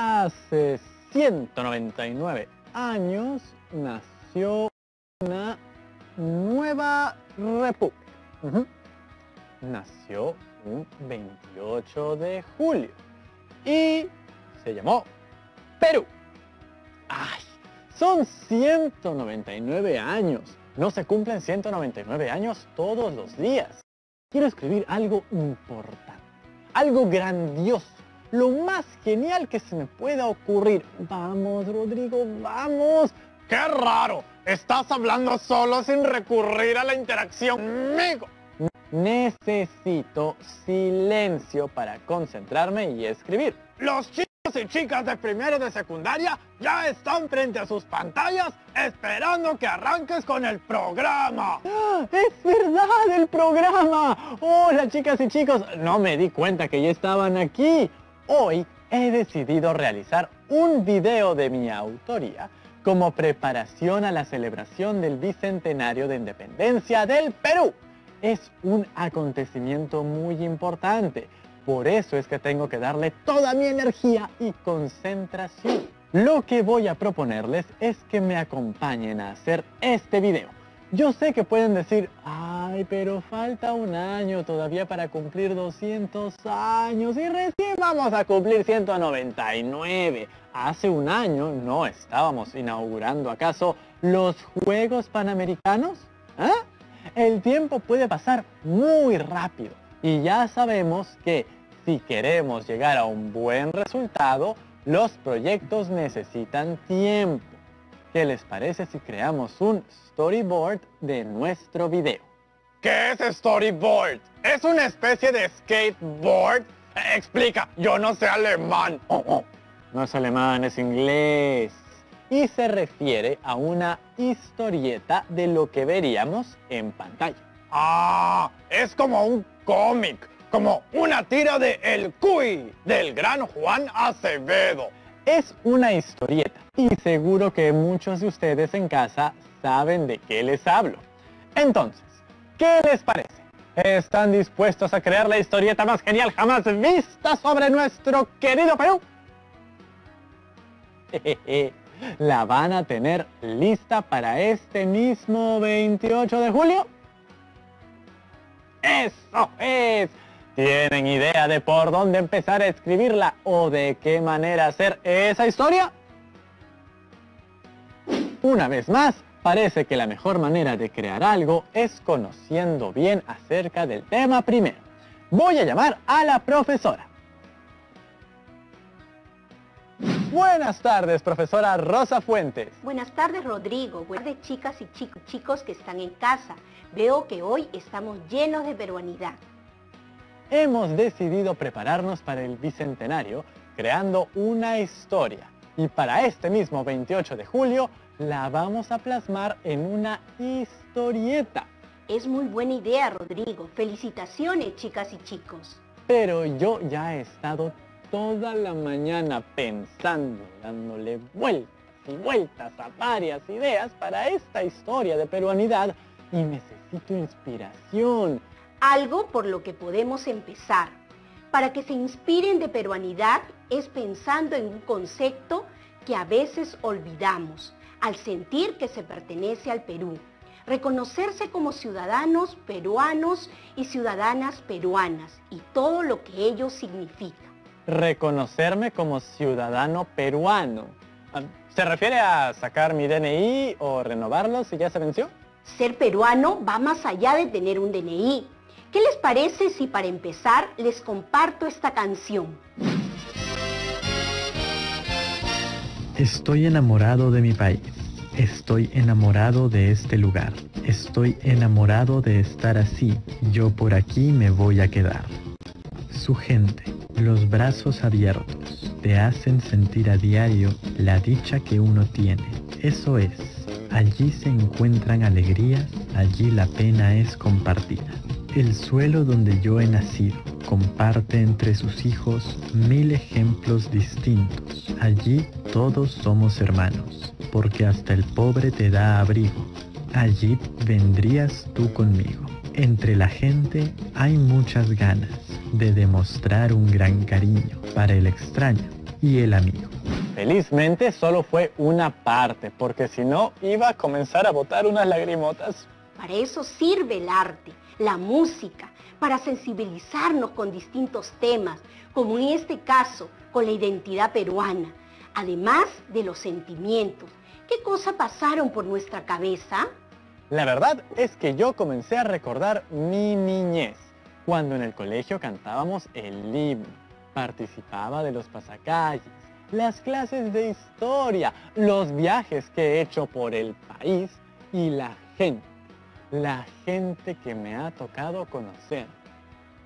Hace 199 años nació una nueva república. Nació un 28 de julio y se llamó Perú. ¡Ay! Son 199 años. No se cumplen 199 años todos los días. Quiero escribir algo importante, algo grandioso, lo más genial que se me pueda ocurrir. Vamos, Rodrigo, vamos. ¡Qué raro! Estás hablando solo sin recurrir a la interacción conmigo. Necesito silencio para concentrarme y escribir. Los chicos y chicas de primero de secundaria ya están frente a sus pantallas esperando que arranques con el programa. ¡Es verdad el programa! Hola chicas y chicos, no me di cuenta que ya estaban aquí. Hoy he decidido realizar un video de mi autoría como preparación a la celebración del Bicentenario de Independencia del Perú. Es un acontecimiento muy importante. Por eso es que tengo que darle toda mi energía y concentración. Lo que voy a proponerles es que me acompañen a hacer este video. Yo sé que pueden decir, ay, pero falta un año todavía para cumplir 200 años y recién vamos a cumplir 199. Hace un año no estábamos inaugurando acaso los Juegos Panamericanos. ¿Ah? El tiempo puede pasar muy rápido y ya sabemos que si queremos llegar a un buen resultado, los proyectos necesitan tiempo. ¿Qué les parece si creamos un storyboard de nuestro video? ¿Qué es storyboard? ¿Es una especie de skateboard? Explica, yo no sé alemán. No es alemán, es inglés. Y se refiere a una historieta de lo que veríamos en pantalla. Ah, es como un cómic, como una tira de El Cuy, del gran Juan Acevedo. Es una historieta y seguro que muchos de ustedes en casa saben de qué les hablo. Entonces, ¿qué les parece? ¿Están dispuestos a crear la historieta más genial jamás vista sobre nuestro querido Perú? ¿La van a tener lista para este mismo 28 de julio? ¡Eso es! ¿Tienen idea de por dónde empezar a escribirla o de qué manera hacer esa historia? Una vez más, parece que la mejor manera de crear algo es conociendo bien acerca del tema primero. Voy a llamar a la profesora. Buenas tardes, profesora Rosa Fuentes. Buenas tardes, Rodrigo. Buenas tardes, chicas y chicos, que están en casa. Veo que hoy estamos llenos de peruanidad. Hemos decidido prepararnos para el Bicentenario creando una historia. Y para este mismo 28 de julio la vamos a plasmar en una historieta. Es muy buena idea, Rodrigo. Felicitaciones, chicas y chicos. Pero yo ya he estado toda la mañana pensando, dándole vueltas y vueltas a varias ideas para esta historia de peruanidad y necesito inspiración. Algo por lo que podemos empezar. Para que se inspiren de peruanidad es pensando en un concepto que a veces olvidamos al sentir que se pertenece al Perú. Reconocerse como ciudadanos peruanos y ciudadanas peruanas y todo lo que ello significa reconocerme como ciudadano peruano. Ah, ¿Se refiere a sacar mi DNI o renovarlo si ya se venció? Ser peruano va más allá de tener un DNI. ¿Qué les parece si para empezar les comparto esta canción? Estoy enamorado de mi país. Estoy enamorado de este lugar. Estoy enamorado de estar así. Yo por aquí me voy a quedar. Su gente los brazos abiertos te hacen sentir a diario la dicha que uno tiene. Eso es, allí se encuentran alegrías, allí la pena es compartida. El suelo donde yo he nacido comparte entre sus hijos mil ejemplos distintos. Allí todos somos hermanos, porque hasta el pobre te da abrigo. Allí vendrías tú conmigo. Entre la gente hay muchas ganas de demostrar un gran cariño para el extraño. y el amigo. Felizmente solo fue una parte, porque si no iba a comenzar a botar unas lagrimotas. Para eso sirve el arte, la música, para sensibilizarnos con distintos temas, como en este caso con la identidad peruana, además de los sentimientos. ¿Qué cosas pasaron por nuestra cabeza? La verdad es que yo comencé a recordar mi niñez, cuando en el colegio cantábamos el himno, participaba de los pasacalles, las clases de historia, los viajes que he hecho por el país y la gente, la gente que me ha tocado conocer,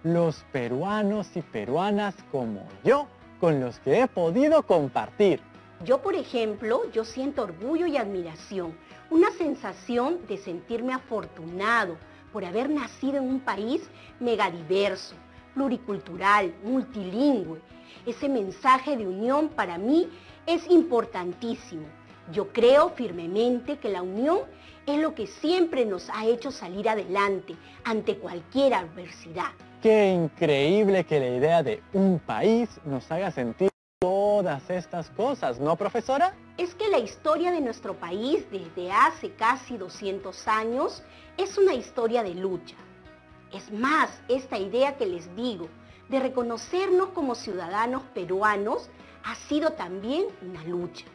los peruanos y peruanas como yo, con los que he podido compartir. Yo, por ejemplo, yo siento orgullo y admiración, una sensación de sentirme afortunado por haber nacido en un país megadiverso, pluricultural, multilingüe. Ese mensaje de unión para mí es importantísimo. Yo creo firmemente que la unión es lo que siempre nos ha hecho salir adelante ante cualquier adversidad. Qué increíble que la idea de un país nos haga sentir todas estas cosas, ¿no, profesora? Es que la historia de nuestro país desde hace casi 200 años es una historia de lucha. Es más, esta idea que les digo, de reconocernos como ciudadanos peruanos, ha sido también una lucha.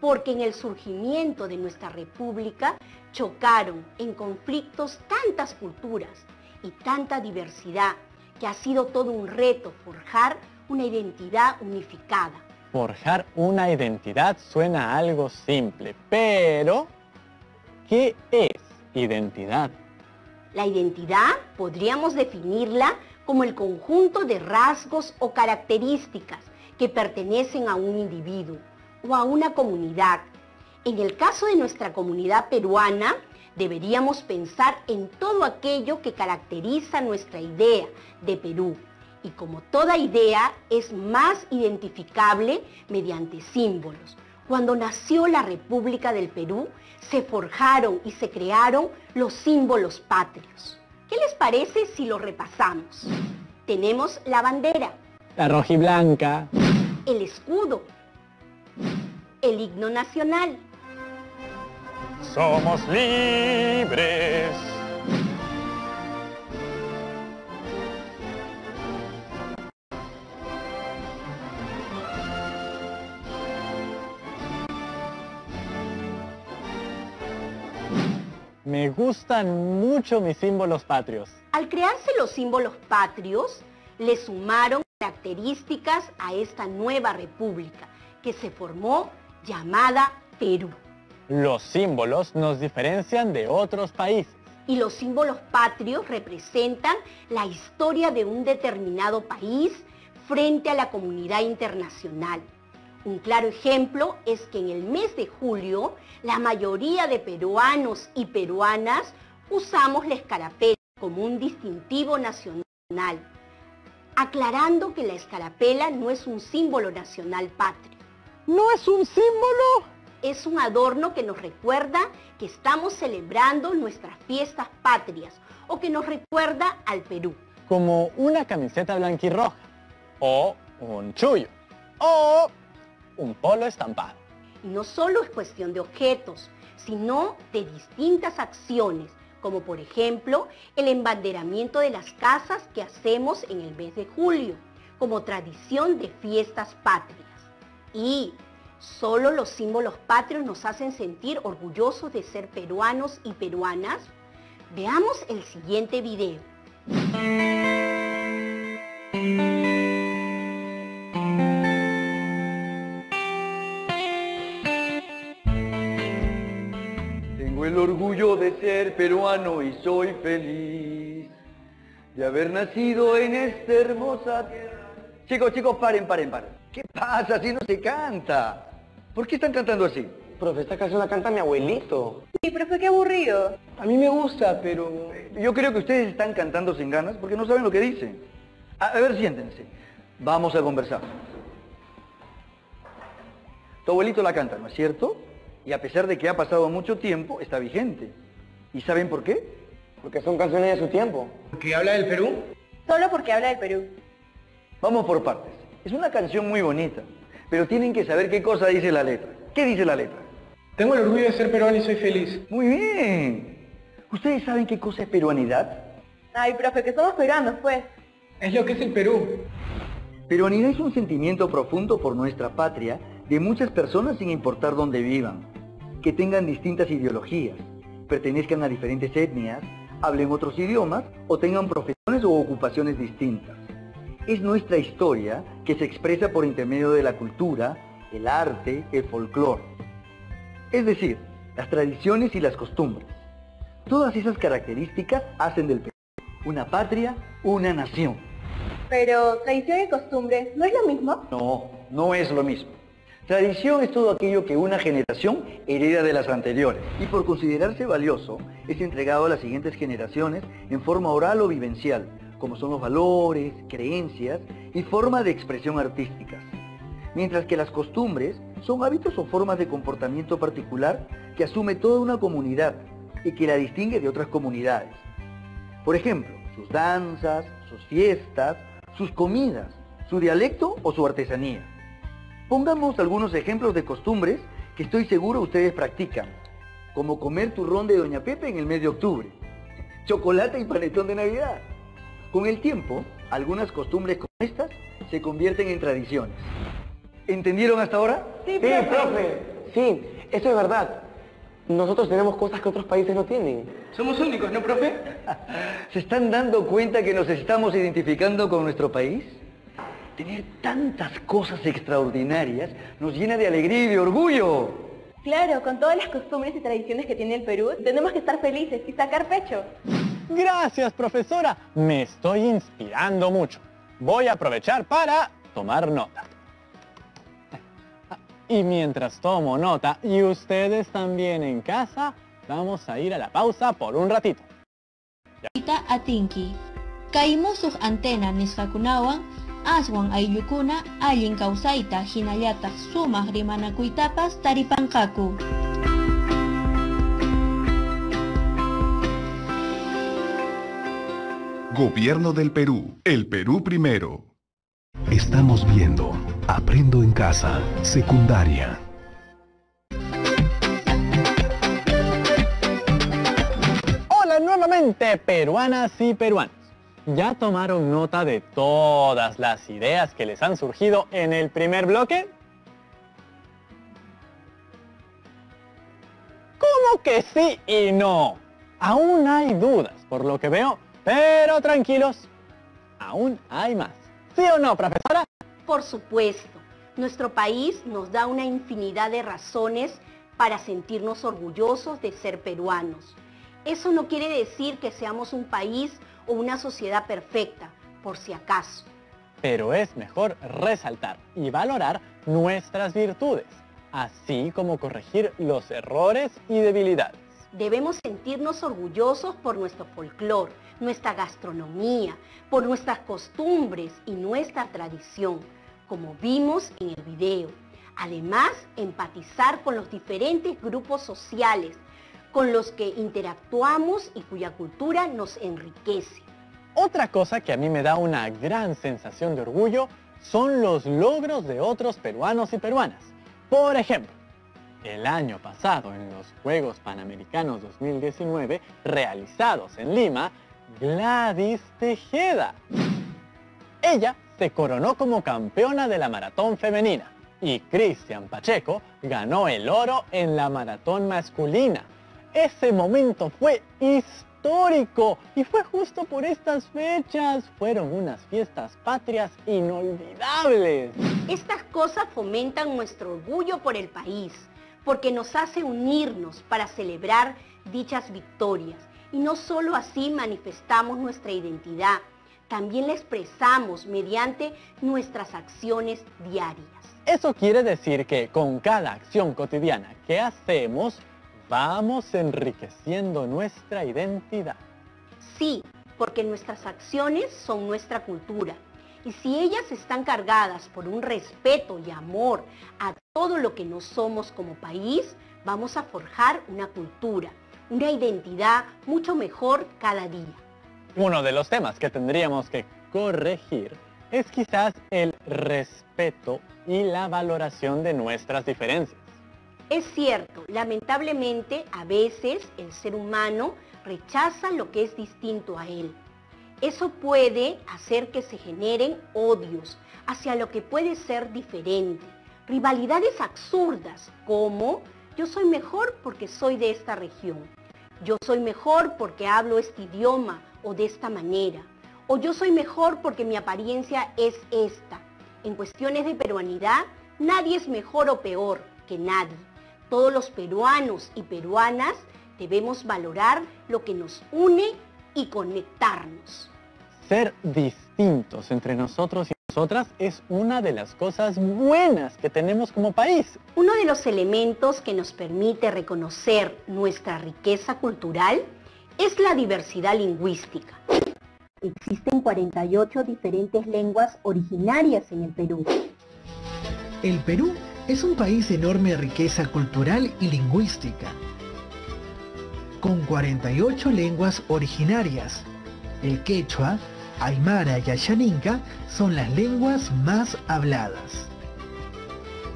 Porque en el surgimiento de nuestra república chocaron en conflictos tantas culturas y tanta diversidad que ha sido todo un reto forjar una identidad unificada. Forjar una identidad suena a algo simple, pero ¿qué es identidad? La identidad podríamos definirla como el conjunto de rasgos o características que pertenecen a un individuo o a una comunidad. En el caso de nuestra comunidad peruana, deberíamos pensar en todo aquello que caracteriza nuestra idea de Perú, y como toda idea es más identificable mediante símbolos. Cuando nació la República del Perú, se forjaron y se crearon los símbolos patrios. ¿Qué les parece si lo repasamos? Tenemos la bandera. La roja y blanca. El escudo. El himno nacional. Somos libres. Me gustan mucho mis símbolos patrios. Al crearse los símbolos patrios, le sumaron características a esta nueva república que se formó llamada Perú. Los símbolos nos diferencian de otros países. Y los símbolos patrios representan la historia de un determinado país frente a la comunidad internacional. Un claro ejemplo es que en el mes de julio la mayoría de peruanos y peruanas usamos la escarapela como un distintivo nacional, aclarando que la escarapela no es un símbolo nacional patrio. ¿No es un símbolo? Es un adorno que nos recuerda que estamos celebrando nuestras fiestas patrias o que nos recuerda al Perú. Como una camiseta blanquirroja o un chullo o un polo estampado. Y no solo es cuestión de objetos, sino de distintas acciones, como por ejemplo el embanderamiento de las casas que hacemos en el mes de julio, como tradición de fiestas patrias. Y solo los símbolos patrios nos hacen sentir orgullosos de ser peruanos y peruanas. Veamos el siguiente video. el orgullo de ser peruano y soy feliz de haber nacido en esta hermosa tierra. Chicos, chicos, paren, paren, paren. ¿Qué pasa? Así no se canta. ¿Por qué están cantando así? Profe, esta canción la canta mi abuelito. Sí, profe, qué aburrido. A mí me gusta, pero yo creo que ustedes están cantando sin ganas porque no saben lo que dicen. A, a ver, siéntense. Vamos a conversar. Tu abuelito la canta, ¿no es cierto? y a pesar de que ha pasado mucho tiempo, está vigente. ¿Y saben por qué? Porque son canciones de su tiempo. ¿Porque habla del Perú? Solo porque habla del Perú. Vamos por partes. Es una canción muy bonita. pero tienen que saber qué cosa dice la letra. ¿Qué dice la letra? Tengo el orgullo de ser peruano y soy feliz. Muy bien. ¿Ustedes saben qué cosa es peruanidad? Ay, profe, que somos peruanos, pues. Es lo que es el Perú. Peruanidad es un sentimiento profundo por nuestra patria de muchas personas sin importar dónde vivan, que tengan distintas ideologías, pertenezcan a diferentes etnias, hablen otros idiomas o tengan profesiones o ocupaciones distintas. Es nuestra historia que se expresa por intermedio de la cultura, el arte, el folclore. Es decir, las tradiciones y las costumbres. Todas esas características hacen del Perú una patria, una nación. Pero tradición y costumbre, ¿no es lo mismo? No, no es lo mismo. Tradición es todo aquello que una generación hereda de las anteriores y por considerarse valioso es entregado a las siguientes generaciones en forma oral o vivencial, como son los valores, creencias y forma de expresión artísticas. Mientras que las costumbres son hábitos o formas de comportamiento particular que asume toda una comunidad y que la distingue de otras comunidades. Por ejemplo, sus danzas, sus fiestas, sus comidas, su dialecto o su artesanía. Pongamos algunos ejemplos de costumbres que estoy seguro ustedes practican, como comer turrón de Doña Pepe en el mes de octubre, chocolate y panetón de Navidad. Con el tiempo, algunas costumbres como estas se convierten en tradiciones. ¿Entendieron hasta ahora? Sí, profe. Sí, eso es verdad. Nosotros tenemos cosas que otros países no tienen. Somos únicos, ¿no, profe? ¿Se están dando cuenta que nos estamos identificando con nuestro país? Tener tantas cosas extraordinarias nos llena de alegría y de orgullo. Claro, con todas las costumbres y tradiciones que tiene el Perú, tenemos que estar felices y sacar pecho. Gracias, profesora. Me estoy inspirando mucho. Voy a aprovechar para tomar nota. Y mientras tomo nota, y ustedes también en casa, vamos a ir a la pausa por un ratito. Atinki. Kaimusuk antena nisqakunawan aswan ayllukuna allin kawsayta hinallataq sumaq rimanakuytapas taripanqaku. Gobierno del Perú. El Perú primero. Estamos viendo Aprendo en Casa, secundaria. Hola nuevamente, peruanas y peruanos. ¿Ya tomaron nota de todas las ideas que les han surgido en el primer bloque? ¿Cómo que sí y no? Aún hay dudas, por lo que veo, pero tranquilos, aún hay más. ¿Sí o no, profesora? Por supuesto, nuestro país nos da una infinidad de razones para sentirnos orgullosos de ser peruanos. Eso no quiere decir que seamos un país o una sociedad perfecta, por si acaso. Pero es mejor resaltar y valorar nuestras virtudes, así como corregir los errores y debilidades. Debemos sentirnos orgullosos por nuestro folclore, nuestra gastronomía, por nuestras costumbres y nuestra tradición, como vimos en el video. Además, empatizar con los diferentes grupos sociales con los que interactuamos y cuya cultura nos enriquece. Otra cosa que a mí me da una gran sensación de orgullo son los logros de otros peruanos y peruanas. Por ejemplo, el año pasado en los Juegos Panamericanos 2019 realizados en Lima, Gladys Tejeda. Ella se coronó como campeona de la maratón femenina y Cristian Pacheco ganó el oro en la maratón masculina. Ese momento fue histórico y fue justo por estas fechas. Fueron unas fiestas patrias inolvidables. Estas cosas fomentan nuestro orgullo por el país, porque nos hace unirnos para celebrar dichas victorias. Y no solo así manifestamos nuestra identidad, también la expresamos mediante nuestras acciones diarias. Eso quiere decir que con cada acción cotidiana que hacemos, vamos enriqueciendo nuestra identidad. Sí, porque nuestras acciones son nuestra cultura. Y si ellas están cargadas por un respeto y amor a todo lo que no somos como país, vamos a forjar una cultura, una identidad mucho mejor cada día. Uno de los temas que tendríamos que corregir es quizás el respeto y la valoración de nuestras diferencias. Es cierto, lamentablemente a veces el ser humano rechaza lo que es distinto a él. Eso puede hacer que se generen odios hacia lo que puede ser diferente, rivalidades absurdas como yo soy mejor porque soy de esta región, yo soy mejor porque hablo este idioma o de esta manera, o yo soy mejor porque mi apariencia es esta. En cuestiones de peruanidad, nadie es mejor o peor que nadie. Todos los peruanos y peruanas debemos valorar lo que nos une y conectarnos. Ser distintos entre nosotros y nosotras es una de las cosas buenas que tenemos como país. Uno de los elementos que nos permite reconocer nuestra riqueza cultural es la diversidad lingüística. Existen 48 diferentes lenguas originarias en el Perú. El Perú es un país de enorme riqueza cultural y lingüística, con 48 lenguas originarias. El quechua, aymara y ayaninka son las lenguas más habladas.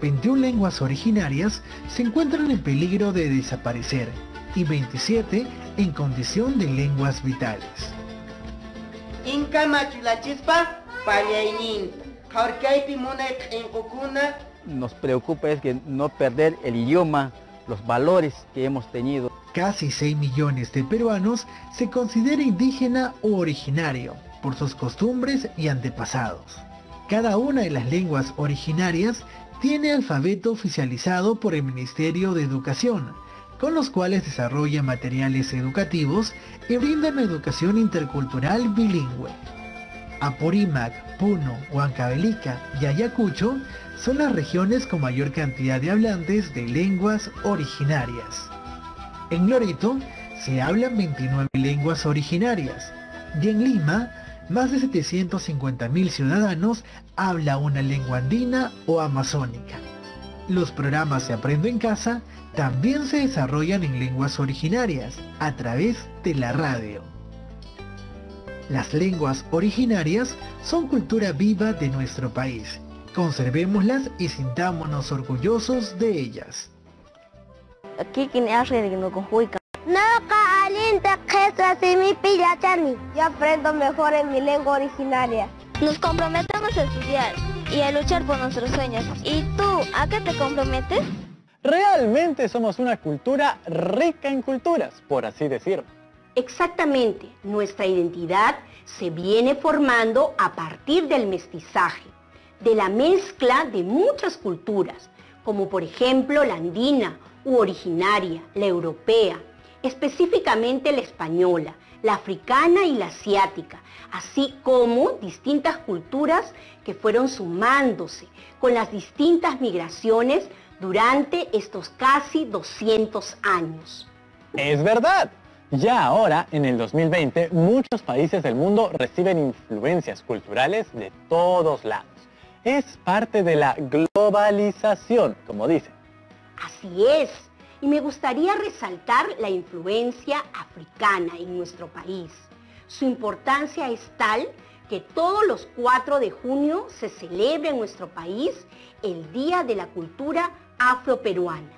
21 lenguas originarias se encuentran en peligro de desaparecer y 27 en condición de lenguas vitales. Inca machulachispa, payainin, munek. Nos preocupa es que no perder el idioma, los valores que hemos tenido. Casi 6 millones de peruanos se considera indígena o originario por sus costumbres y antepasados. Cada una de las lenguas originarias tiene alfabeto oficializado por el Ministerio de Educación, con los cuales desarrolla materiales educativos y brinda una educación intercultural bilingüe. Apurímac, Puno, Huancavelica y Ayacucho son las regiones con mayor cantidad de hablantes de lenguas originarias. En Loreto se hablan 29 lenguas originarias y en Lima más de 750.000 ciudadanos habla una lengua andina o amazónica. Los programas de Aprendo en Casa también se desarrollan en lenguas originarias a través de la radio. Las lenguas originarias son cultura viva de nuestro país. Conservémoslas y sintámonos orgullosos de ellas. Yo aprendo mejor en mi lengua originaria. Nos comprometemos a estudiar y a luchar por nuestros sueños. ¿Y tú, a qué te comprometes? Realmente somos una cultura rica en culturas, por así decirlo. Exactamente, nuestra identidad se viene formando a partir del mestizaje, de la mezcla de muchas culturas, como por ejemplo la andina u originaria, la europea, específicamente la española, la africana y la asiática, así como distintas culturas que fueron sumándose con las distintas migraciones durante estos casi 200 años. Es verdad. Ya ahora, en el 2020, muchos países del mundo reciben influencias culturales de todos lados. Es parte de la globalización, como dicen. Así es. Y me gustaría resaltar la influencia africana en nuestro país. Su importancia es tal que todos los 4 de junio se celebra en nuestro país el Día de la Cultura Afroperuana.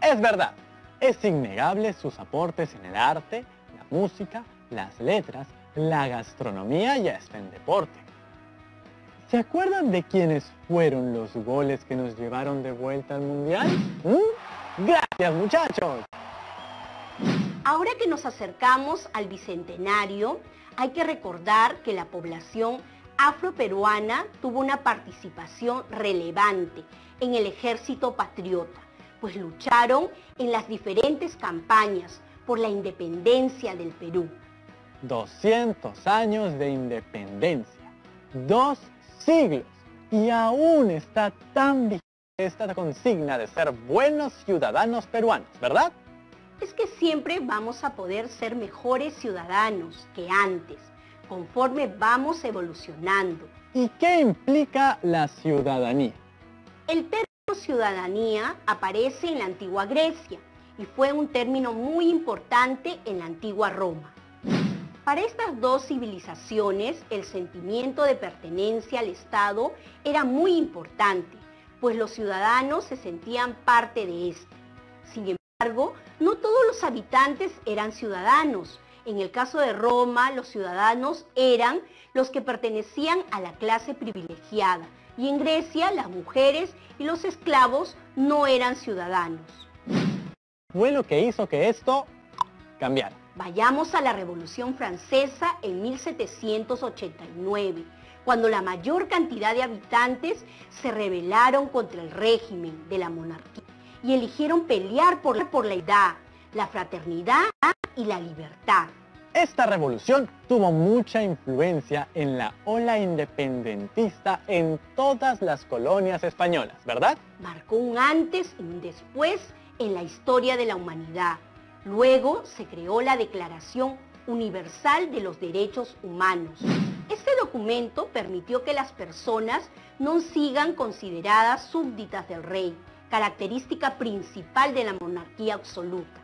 Es verdad, es innegable sus aportes en el arte, la música, las letras, la gastronomía y hasta en deporte. ¿Se acuerdan de quiénes fueron los goles que nos llevaron de vuelta al Mundial? ¿Mm? Gracias muchachos. Ahora que nos acercamos al Bicentenario, hay que recordar que la población afroperuana tuvo una participación relevante en el ejército patriota, pues lucharon en las diferentes campañas por la independencia del Perú. 200 años de independencia, dos siglos, y aún está tan vigente esta consigna de ser buenos ciudadanos peruanos, ¿verdad? Es que siempre vamos a poder ser mejores ciudadanos que antes, conforme vamos evolucionando. ¿Y qué implica la ciudadanía? El término ciudadanía aparece en la antigua Grecia y fue un término muy importante en la antigua Roma. Para estas dos civilizaciones, el sentimiento de pertenencia al Estado era muy importante, pues los ciudadanos se sentían parte de este. Sin embargo, no todos los habitantes eran ciudadanos. En el caso de Roma, los ciudadanos eran los que pertenecían a la clase privilegiada, y en Grecia las mujeres y los esclavos no eran ciudadanos. Fue lo que hizo que esto cambiara. Vayamos a la Revolución Francesa en 1789, cuando la mayor cantidad de habitantes se rebelaron contra el régimen de la monarquía y eligieron pelear por la, por la edad, la fraternidad y la libertad. Esta revolución tuvo mucha influencia en la ola independentista en todas las colonias españolas, ¿verdad? Marcó un antes y un después en la historia de la humanidad. Luego se creó la Declaración Universal de los Derechos Humanos. Este documento permitió que las personas no sigan consideradas súbditas del rey, característica principal de la monarquía absoluta.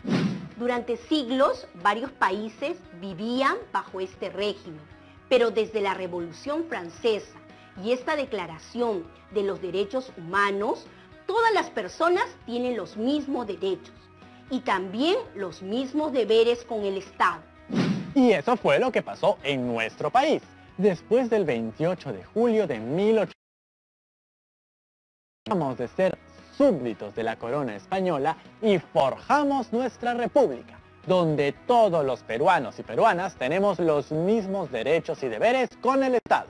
Durante siglos, varios países vivían bajo este régimen, pero desde la Revolución Francesa y esta Declaración de los Derechos Humanos, todas las personas tienen los mismos derechos y también los mismos deberes con el Estado. Y eso fue lo que pasó en nuestro país. Después del 28 de julio de 1800 de ser súbditos de la corona española y forjamos nuestra república, donde todos los peruanos y peruanas tenemos los mismos derechos y deberes con el Estado.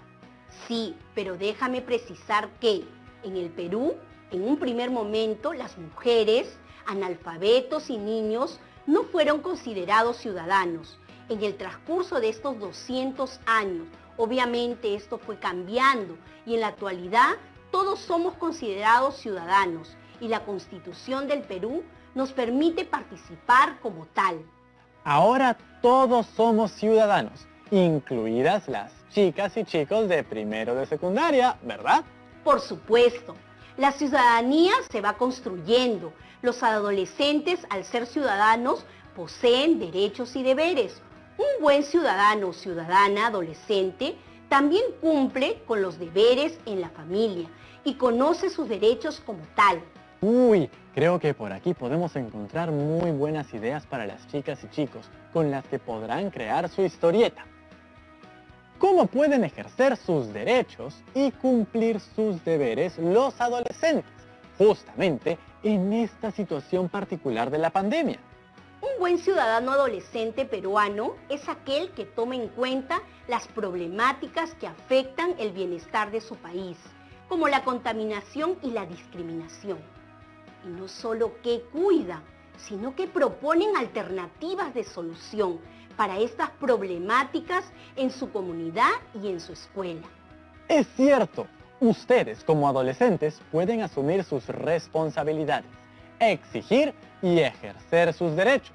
Sí, pero déjame precisar que en el Perú, en un primer momento, las mujeres, analfabetos y niños no fueron considerados ciudadanos. En el transcurso de estos 200 años, obviamente esto fue cambiando y en la actualidad todos somos considerados ciudadanos y la Constitución del Perú nos permite participar como tal. Ahora todos somos ciudadanos, incluidas las chicas y chicos de primero de secundaria, ¿verdad? Por supuesto. La ciudadanía se va construyendo. Los adolescentes, al ser ciudadanos, poseen derechos y deberes. Un buen ciudadano o ciudadana adolescente también cumple con los deberes en la familia y conoce sus derechos como tal. Uy, creo que por aquí podemos encontrar muy buenas ideas para las chicas y chicos con las que podrán crear su historieta. ¿Cómo pueden ejercer sus derechos y cumplir sus deberes los adolescentes? Justamente en esta situación particular de la pandemia. Un buen ciudadano adolescente peruano es aquel que toma en cuenta las problemáticas que afectan el bienestar de su país, como la contaminación y la discriminación y no solo que cuida, sino que proponen alternativas de solución para estas problemáticas en su comunidad y en su escuela. Es cierto, ustedes como adolescentes pueden asumir sus responsabilidades, exigir y ejercer sus derechos,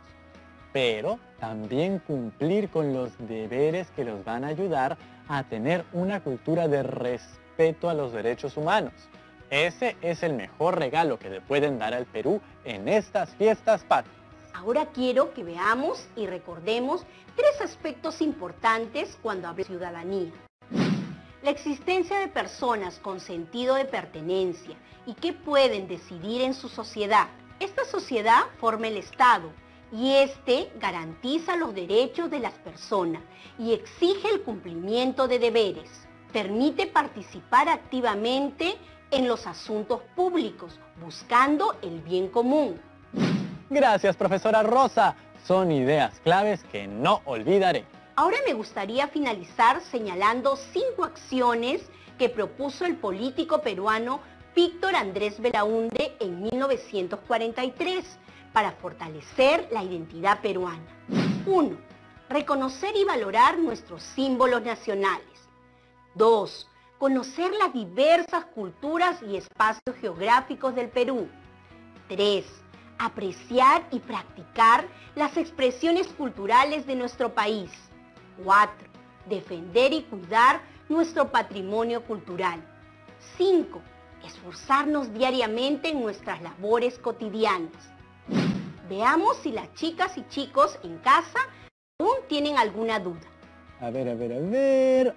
pero también cumplir con los deberes que los van a ayudar a tener una cultura de respeto a los derechos humanos ese es el mejor regalo que le pueden dar al Perú en estas fiestas patrias. Ahora quiero que veamos y recordemos tres aspectos importantes cuando habla de ciudadanía. La existencia de personas con sentido de pertenencia y que pueden decidir en su sociedad. Esta sociedad forma el Estado y este garantiza los derechos de las personas y exige el cumplimiento de deberes. Permite participar activamente en los asuntos públicos, buscando el bien común. Gracias, profesora Rosa. Son ideas claves que no olvidaré. Ahora me gustaría finalizar señalando cinco acciones que propuso el político peruano Víctor Andrés Belaunde en 1943 para fortalecer la identidad peruana. 1. Reconocer y valorar nuestros símbolos nacionales. 2 conocer las diversas culturas y espacios geográficos del Perú. 3. Apreciar y practicar las expresiones culturales de nuestro país. 4. Defender y cuidar nuestro patrimonio cultural. 5. Esforzarnos diariamente en nuestras labores cotidianas. Veamos si las chicas y chicos en casa aún tienen alguna duda. A ver, a ver, a ver.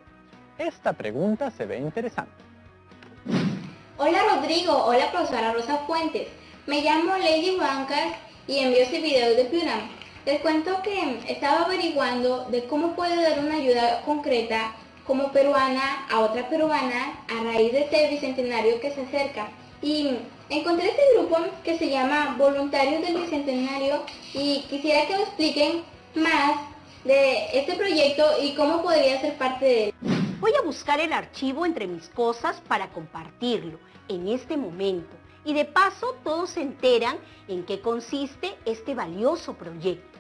Esta pregunta se ve interesante. Hola Rodrigo, hola profesora Rosa Fuentes. Me llamo Lady Bancas y envío este video de Piuram. Les cuento que estaba averiguando de cómo puedo dar una ayuda concreta como peruana a otra peruana a raíz de este bicentenario que se acerca. Y encontré este grupo que se llama Voluntarios del Bicentenario y quisiera que me expliquen más de este proyecto y cómo podría ser parte de él. Voy a buscar el archivo entre mis cosas para compartirlo en este momento. Y de paso todos se enteran en qué consiste este valioso proyecto.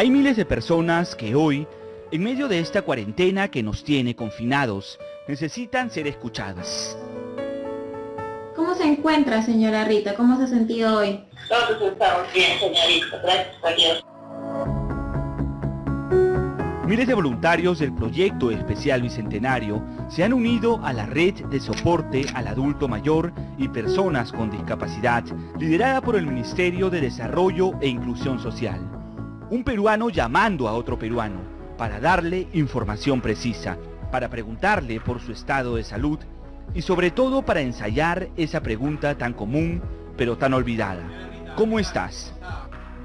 Hay miles de personas que hoy, en medio de esta cuarentena que nos tiene confinados, necesitan ser escuchadas. ¿Cómo se encuentra, señora Rita? ¿Cómo se ha sentido hoy? Todos estamos bien, señorita. Gracias a Dios. Miles de voluntarios del proyecto especial Bicentenario se han unido a la red de soporte al adulto mayor y personas con discapacidad, liderada por el Ministerio de Desarrollo e Inclusión Social. Un peruano llamando a otro peruano para darle información precisa, para preguntarle por su estado de salud y sobre todo para ensayar esa pregunta tan común pero tan olvidada. ¿Cómo estás?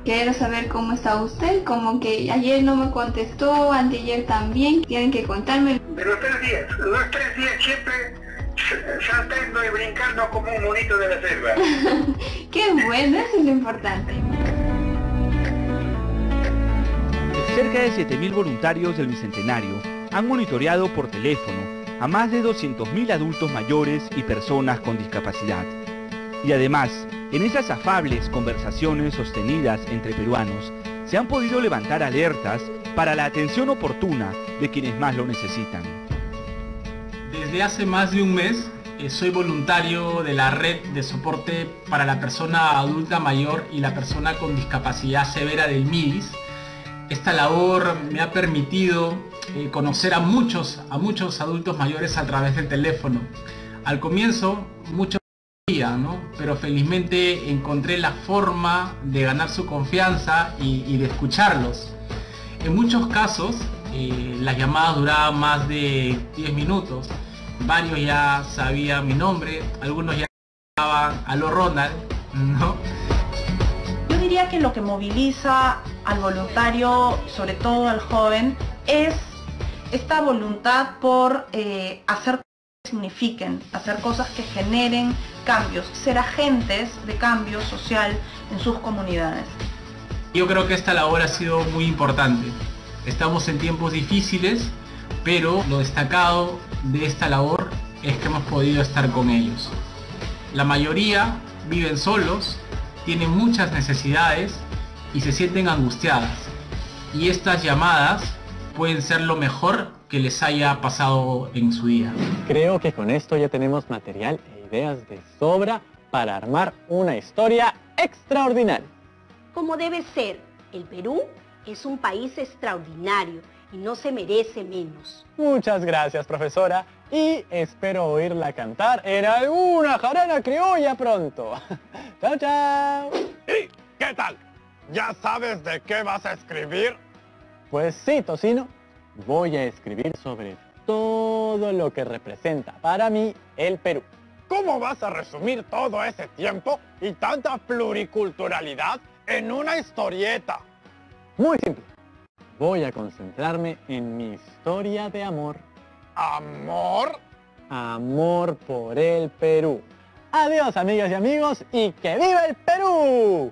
Quiero saber cómo está usted, como que ayer no me contestó, anteayer también, tienen que contarme. De los tres días, los tres días siempre saltando y brincando como un monito de la selva. Qué bueno, eso es lo importante. Cerca de 7.000 voluntarios del Bicentenario han monitoreado por teléfono a más de 200.000 adultos mayores y personas con discapacidad. Y además, en esas afables conversaciones sostenidas entre peruanos, se han podido levantar alertas para la atención oportuna de quienes más lo necesitan. Desde hace más de un mes eh, soy voluntario de la red de soporte para la persona adulta mayor y la persona con discapacidad severa del MIDIS. Esta labor me ha permitido eh, conocer a muchos, a muchos adultos mayores a través del teléfono. Al comienzo, muchos ¿no? pero felizmente encontré la forma de ganar su confianza y, de escucharlos. En muchos casos, eh, las llamadas duraban más de 10 minutos. Varios ya sabían mi nombre, algunos ya llamaban a lo Ronald, ¿no? Que lo que moviliza al voluntario, sobre todo al joven, es esta voluntad por eh, hacer signifiquen, hacer cosas que generen cambios, ser agentes de cambio social en sus comunidades. Yo creo que esta labor ha sido muy importante. Estamos en tiempos difíciles, pero lo destacado de esta labor es que hemos podido estar con ellos. La mayoría viven solos, tienen muchas necesidades y se sienten angustiadas. Y estas llamadas pueden ser lo mejor que les haya pasado en su día. Creo que con esto ya tenemos material e ideas de sobra para armar una historia extraordinaria. Como debe ser, el Perú es un país extraordinario y no se merece menos. Muchas gracias, profesora, y espero oírla cantar en alguna jarana criolla pronto. chao, chao. ¿Y qué tal? ¿Ya sabes de qué vas a escribir? Pues sí, Tocino voy a escribir sobre todo lo que representa para mí el Perú. ¿Cómo vas a resumir todo ese tiempo y tanta pluriculturalidad en una historieta? Muy simple. Voy a concentrarme en mi historia de amor. ¿Amor? Amor por el Perú. Adiós amigas y amigos y que viva el Perú.